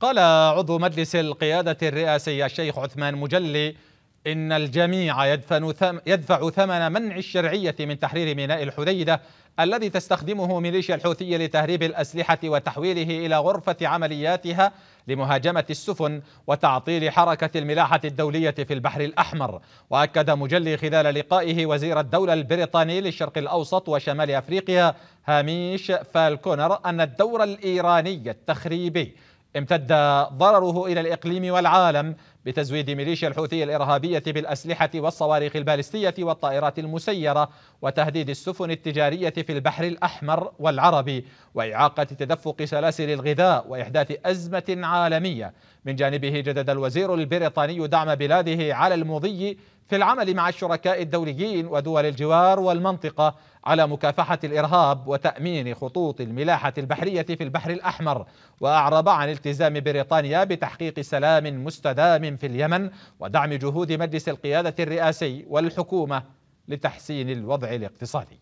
قال عضو مجلس القيادة الرئاسي الشيخ عثمان مجلي إن الجميع يدفع ثمن منع الشرعية من تحرير ميناء الحديدة الذي تستخدمه ميليشيا الحوثية لتهريب الأسلحة وتحويله إلى غرفة عملياتها لمهاجمة السفن وتعطيل حركة الملاحة الدولية في البحر الأحمر. وأكد مجلي خلال لقائه وزير الدولة البريطاني للشرق الأوسط وشمال أفريقيا هاميش فالكونر أن الدور الإيراني التخريبي امتد ضرره إلى الإقليم والعالم بتزويد ميليشيا الحوثية الإرهابية بالأسلحة والصواريخ البالستية والطائرات المسيرة وتهديد السفن التجارية في البحر الأحمر والعربي وإعاقة تدفق سلاسل الغذاء وإحداث أزمة عالمية. من جانبه جدد الوزير البريطاني دعم بلاده على المضي في العمل مع الشركاء الدوليين ودول الجوار والمنطقة على مكافحة الإرهاب وتأمين خطوط الملاحة البحرية في البحر الأحمر. وأعرب عن التزام بريطانيا بتحقيق سلام مستدام في اليمن ودعم جهود مجلس القيادة الرئاسي والحكومة لتحسين الوضع الاقتصادي.